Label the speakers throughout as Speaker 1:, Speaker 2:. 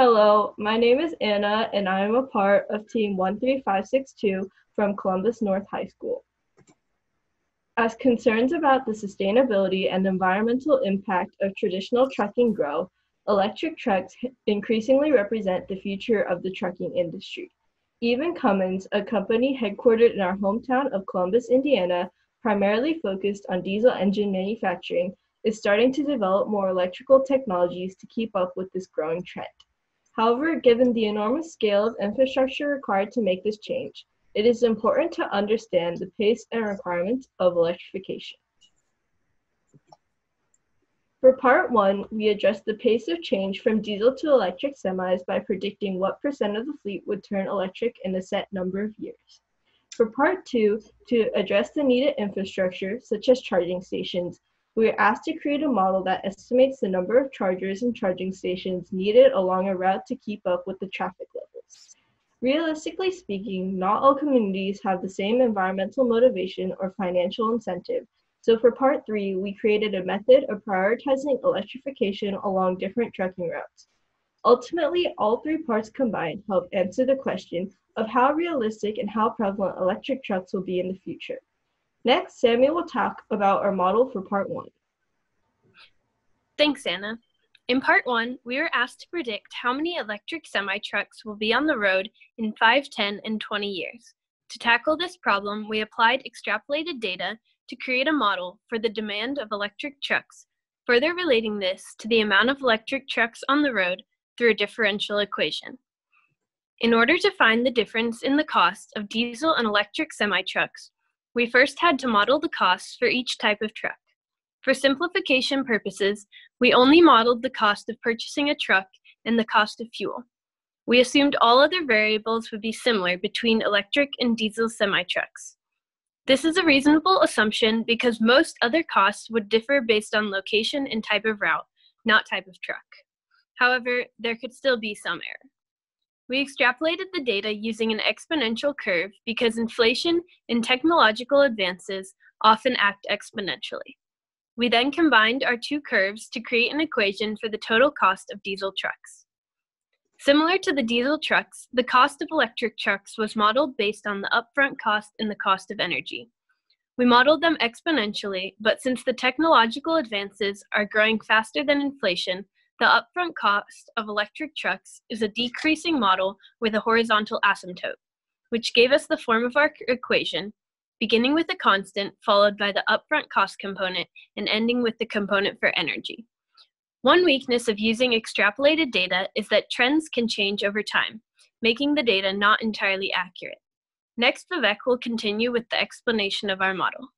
Speaker 1: Hello, my name is Anna and I am a part of Team 13562 from Columbus North High School. As concerns about the sustainability and environmental impact of traditional trucking grow, electric trucks increasingly represent the future of the trucking industry. Even Cummins, a company headquartered in our hometown of Columbus, Indiana, primarily focused on diesel engine manufacturing, is starting to develop more electrical technologies to keep up with this growing trend. However, given the enormous scale of infrastructure required to make this change, it is important to understand the pace and requirements of electrification. For part one, we addressed the pace of change from diesel to electric semis by predicting what percent of the fleet would turn electric in a set number of years. For part two, to address the needed infrastructure, such as charging stations, we are asked to create a model that estimates the number of chargers and charging stations needed along a route to keep up with the traffic levels. Realistically speaking, not all communities have the same environmental motivation or financial incentive. So for part three, we created a method of prioritizing electrification along different trucking routes. Ultimately, all three parts combined help answer the question of how realistic and how prevalent electric trucks will be in the future. Next, Samuel will talk about our model for part one.
Speaker 2: Thanks, Anna. In part one, we were asked to predict how many electric semi trucks will be on the road in 5, 10, and 20 years. To tackle this problem, we applied extrapolated data to create a model for the demand of electric trucks, further relating this to the amount of electric trucks on the road through a differential equation. In order to find the difference in the cost of diesel and electric semi trucks, we first had to model the costs for each type of truck. For simplification purposes, we only modeled the cost of purchasing a truck and the cost of fuel. We assumed all other variables would be similar between electric and diesel semi trucks. This is a reasonable assumption because most other costs would differ based on location and type of route, not type of truck. However, there could still be some error. We extrapolated the data using an exponential curve because inflation and technological advances often act exponentially. We then combined our two curves to create an equation for the total cost of diesel trucks. Similar to the diesel trucks, the cost of electric trucks was modeled based on the upfront cost and the cost of energy. We modeled them exponentially, but since the technological advances are growing faster than inflation, the upfront cost of electric trucks is a decreasing model with a horizontal asymptote, which gave us the form of our equation beginning with a constant followed by the upfront cost component and ending with the component for energy. One weakness of using extrapolated data is that trends can change over time, making the data not entirely accurate. Next, Vivek will continue with the explanation of our model.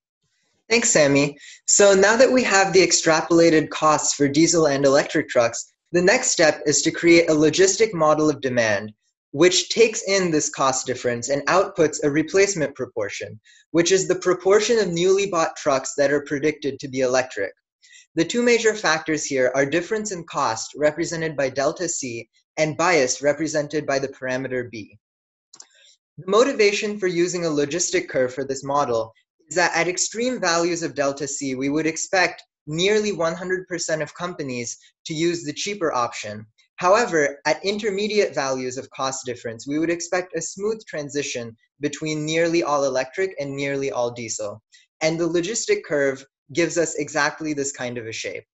Speaker 3: Thanks, Sammy. So now that we have the extrapolated costs for diesel and electric trucks, the next step is to create a logistic model of demand which takes in this cost difference and outputs a replacement proportion, which is the proportion of newly bought trucks that are predicted to be electric. The two major factors here are difference in cost, represented by delta C, and bias, represented by the parameter B. The motivation for using a logistic curve for this model is that at extreme values of delta C, we would expect nearly 100% of companies to use the cheaper option, However, at intermediate values of cost difference, we would expect a smooth transition between nearly all electric and nearly all diesel. And the logistic curve gives us exactly this kind of a shape.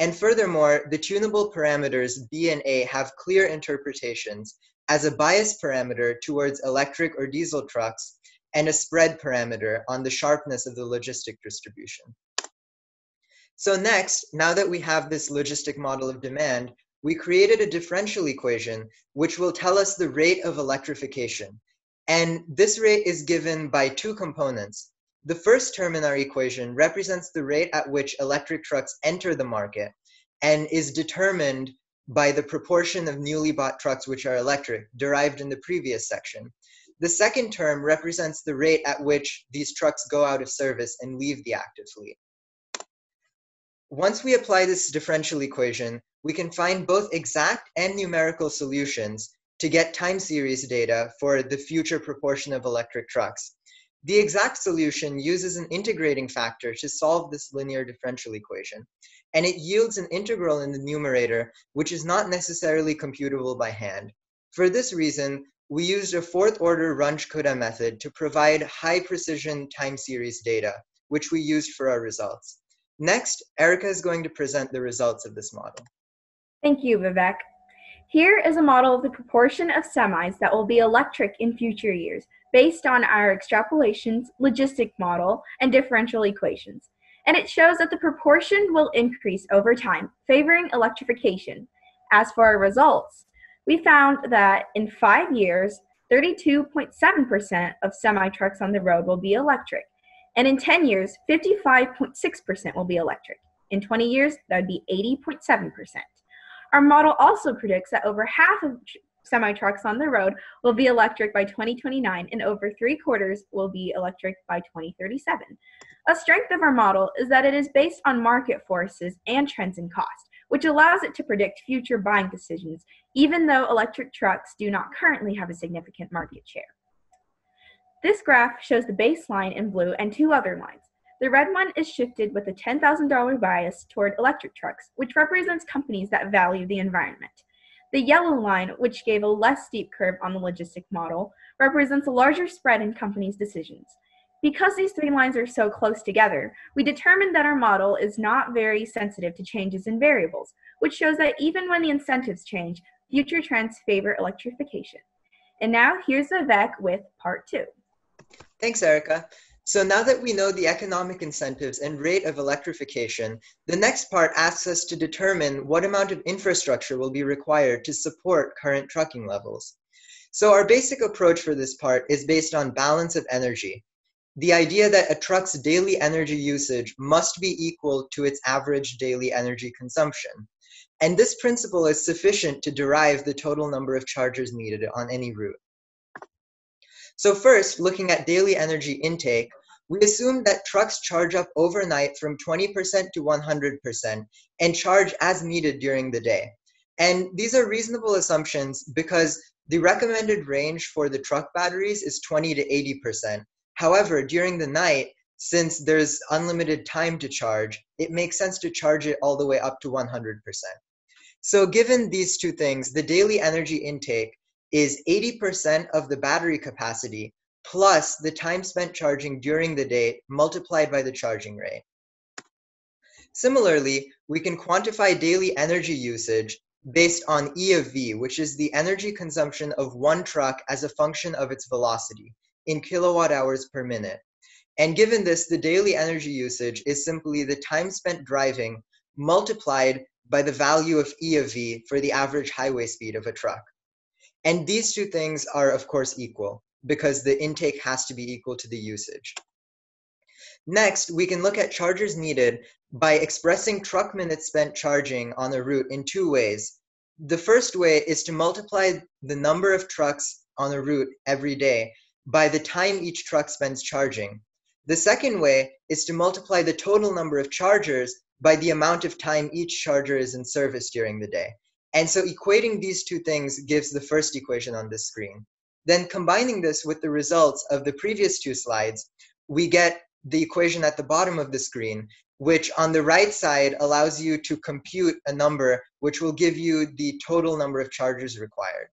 Speaker 3: And furthermore, the tunable parameters B and A have clear interpretations as a bias parameter towards electric or diesel trucks and a spread parameter on the sharpness of the logistic distribution. So next, now that we have this logistic model of demand, we created a differential equation which will tell us the rate of electrification. And this rate is given by two components. The first term in our equation represents the rate at which electric trucks enter the market and is determined by the proportion of newly bought trucks which are electric, derived in the previous section. The second term represents the rate at which these trucks go out of service and leave the active fleet. Once we apply this differential equation, we can find both exact and numerical solutions to get time series data for the future proportion of electric trucks. The exact solution uses an integrating factor to solve this linear differential equation. and it yields an integral in the numerator, which is not necessarily computable by hand. For this reason, we used a fourth order Runge-Kutta method to provide high precision time series data, which we used for our results. Next, Erica is going to present the results of this model.
Speaker 4: Thank you, Vivek. Here is a model of the proportion of semis that will be electric in future years based on our extrapolations, logistic model, and differential equations. And it shows that the proportion will increase over time, favoring electrification. As for our results, we found that in five years, 32.7% of semi trucks on the road will be electric. And in 10 years, 55.6% will be electric. In 20 years, that would be 80.7%. Our model also predicts that over half of semi trucks on the road will be electric by 2029 and over three quarters will be electric by 2037. A strength of our model is that it is based on market forces and trends in cost which allows it to predict future buying decisions, even though electric trucks do not currently have a significant market share. This graph shows the baseline in blue and two other lines. The red one is shifted with a $10,000 bias toward electric trucks, which represents companies that value the environment. The yellow line, which gave a less steep curve on the logistic model, represents a larger spread in companies' decisions. Because these three lines are so close together, we determined that our model is not very sensitive to changes in variables, which shows that even when the incentives change, future trends favor electrification. And now here's Vivek with part two.
Speaker 3: Thanks, Erica. So now that we know the economic incentives and rate of electrification, the next part asks us to determine what amount of infrastructure will be required to support current trucking levels. So our basic approach for this part is based on balance of energy, the idea that a truck's daily energy usage must be equal to its average daily energy consumption. And this principle is sufficient to derive the total number of chargers needed on any route. So first, looking at daily energy intake, we assume that trucks charge up overnight from 20% to 100% and charge as needed during the day. And these are reasonable assumptions because the recommended range for the truck batteries is 20 to 80%, However, during the night, since there's unlimited time to charge, it makes sense to charge it all the way up to 100%. So given these two things, the daily energy intake is 80% of the battery capacity plus the time spent charging during the day multiplied by the charging rate. Similarly, we can quantify daily energy usage based on E of V, which is the energy consumption of one truck as a function of its velocity in kilowatt hours per minute. And given this, the daily energy usage is simply the time spent driving multiplied by the value of E of V for the average highway speed of a truck. And these two things are, of course, equal because the intake has to be equal to the usage. Next, we can look at chargers needed by expressing truck minutes spent charging on a route in two ways. The first way is to multiply the number of trucks on a route every day by the time each truck spends charging. The second way is to multiply the total number of chargers by the amount of time each charger is in service during the day. And so equating these two things gives the first equation on this screen. Then combining this with the results of the previous two slides, we get the equation at the bottom of the screen, which on the right side allows you to compute a number which will give you the total number of chargers required.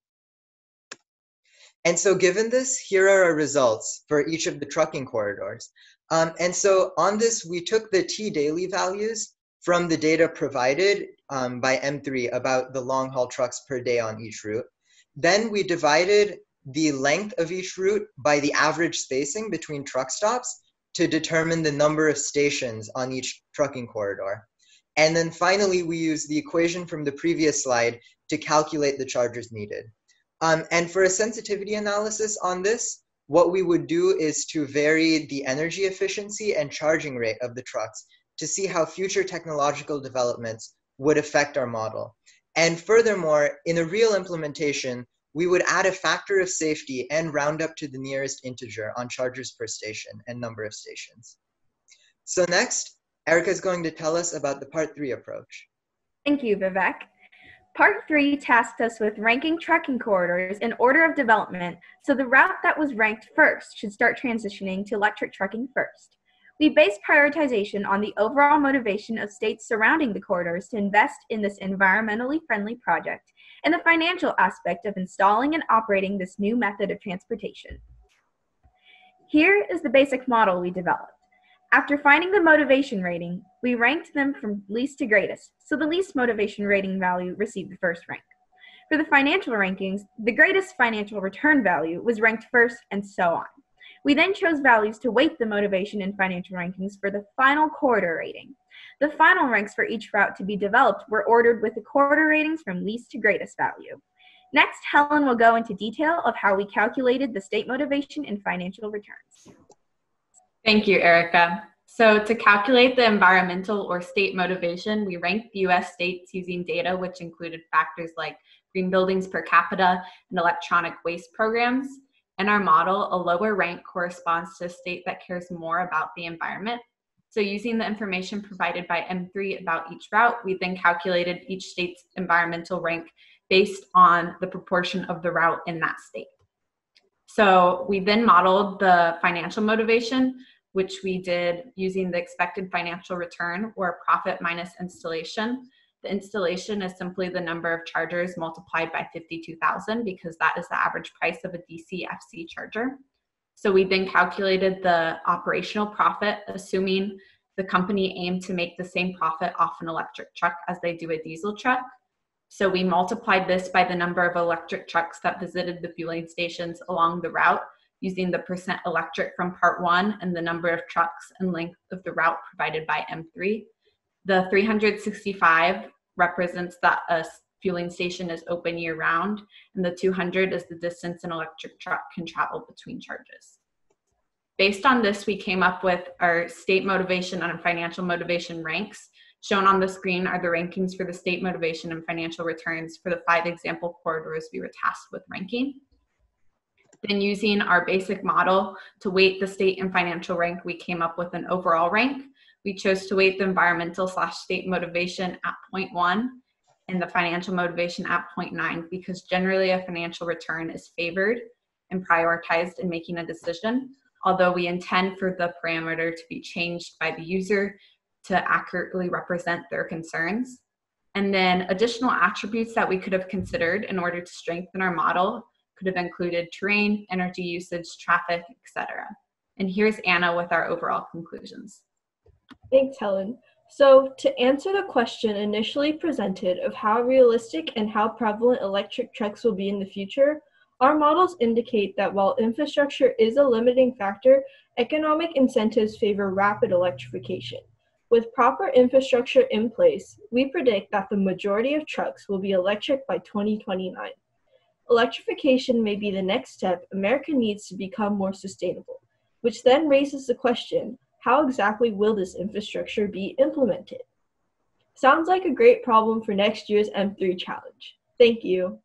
Speaker 3: And so given this, here are our results for each of the trucking corridors. Um, and so on this, we took the T daily values from the data provided um, by M3 about the long haul trucks per day on each route. Then we divided the length of each route by the average spacing between truck stops to determine the number of stations on each trucking corridor. And then finally, we used the equation from the previous slide to calculate the chargers needed. Um, and for a sensitivity analysis on this, what we would do is to vary the energy efficiency and charging rate of the trucks to see how future technological developments would affect our model. And furthermore, in a real implementation, we would add a factor of safety and round up to the nearest integer on chargers per station and number of stations. So next, Erica is going to tell us about the part three approach.
Speaker 4: Thank you, Vivek. Part 3 tasked us with ranking trucking corridors in order of development, so the route that was ranked first should start transitioning to electric trucking first. We base prioritization on the overall motivation of states surrounding the corridors to invest in this environmentally friendly project and the financial aspect of installing and operating this new method of transportation. Here is the basic model we developed. After finding the motivation rating, we ranked them from least to greatest, so the least motivation rating value received the first rank. For the financial rankings, the greatest financial return value was ranked first, and so on. We then chose values to weight the motivation and financial rankings for the final corridor rating. The final ranks for each route to be developed were ordered with the corridor ratings from least to greatest value. Next, Helen will go into detail of how we calculated the state motivation and financial returns.
Speaker 5: Thank you, Erica. So to calculate the environmental or state motivation, we ranked the US states using data which included factors like green buildings per capita and electronic waste programs. In our model, a lower rank corresponds to a state that cares more about the environment. So using the information provided by M3 about each route, we then calculated each state's environmental rank based on the proportion of the route in that state. So we then modeled the financial motivation, which we did using the expected financial return or profit minus installation. The installation is simply the number of chargers multiplied by 52,000 because that is the average price of a DC-FC charger. So we then calculated the operational profit, assuming the company aimed to make the same profit off an electric truck as they do a diesel truck. So we multiplied this by the number of electric trucks that visited the fueling stations along the route using the percent electric from part one and the number of trucks and length of the route provided by M3. The 365 represents that a fueling station is open year round, and the 200 is the distance an electric truck can travel between charges. Based on this, we came up with our state motivation and financial motivation ranks Shown on the screen are the rankings for the state motivation and financial returns for the five example corridors we were tasked with ranking. Then using our basic model to weight the state and financial rank, we came up with an overall rank. We chose to weight the environmental slash state motivation at 0.1 and the financial motivation at 0.9 because generally a financial return is favored and prioritized in making a decision, although we intend for the parameter to be changed by the user to accurately represent their concerns. And then additional attributes that we could have considered in order to strengthen our model could have included terrain, energy usage, traffic, etc. And here's Anna with our overall conclusions.
Speaker 1: Thanks, Helen. So, to answer the question initially presented of how realistic and how prevalent electric trucks will be in the future, our models indicate that while infrastructure is a limiting factor, economic incentives favor rapid electrification. With proper infrastructure in place, we predict that the majority of trucks will be electric by 2029. Electrification may be the next step America needs to become more sustainable, which then raises the question how exactly will this infrastructure be implemented? Sounds like a great problem for next year's M3 challenge. Thank you.